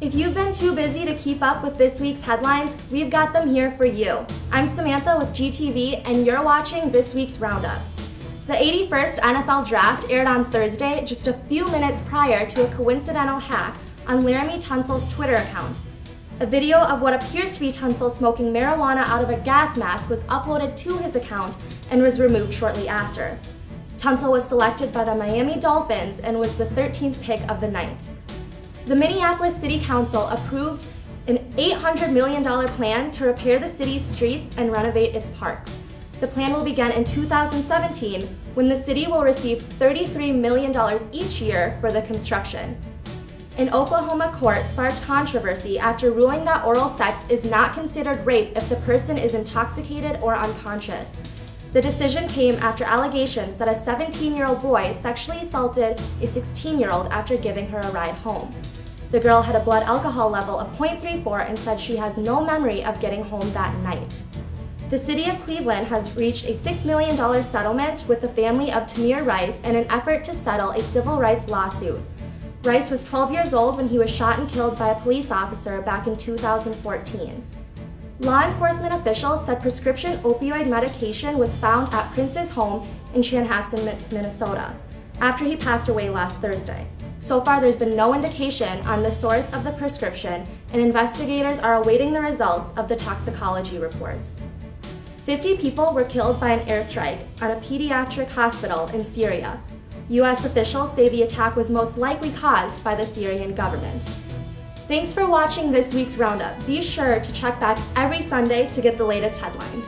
If you've been too busy to keep up with this week's headlines, we've got them here for you. I'm Samantha with GTV, and you're watching this week's Roundup. The 81st NFL Draft aired on Thursday, just a few minutes prior to a coincidental hack on Laremy Tunsil's Twitter account. A video of what appears to be Tunsil smoking marijuana out of a gas mask was uploaded to his account and was removed shortly after. Tunsil was selected by the Miami Dolphins and was the 13th pick of the night the Minneapolis City Council approved an $800 million plan to repair the city's streets and renovate its parks. The plan will begin in 2017 when the city will receive $33 million each year for the construction. An Oklahoma court sparked controversy after ruling that oral sex is not considered rape if the person is intoxicated or unconscious. The decision came after allegations that a 17-year-old boy sexually assaulted a 16-year-old after giving her a ride home. The girl had a blood alcohol level of 0.34 and said she has no memory of getting home that night. The city of Cleveland has reached a $6 million settlement with the family of Tamir Rice in an effort to settle a civil rights lawsuit. Rice was 12 years old when he was shot and killed by a police officer back in 2014. Law enforcement officials said prescription opioid medication was found at Prince's home in Chanhassen, Minnesota, after he passed away last Thursday. So far, there's been no indication on the source of the prescription, and investigators are awaiting the results of the toxicology reports. 50 people were killed by an airstrike on a pediatric hospital in Syria. U.S. officials say the attack was most likely caused by the Syrian government. Thanks for watching this week's Roundup. Be sure to check back every Sunday to get the latest headlines.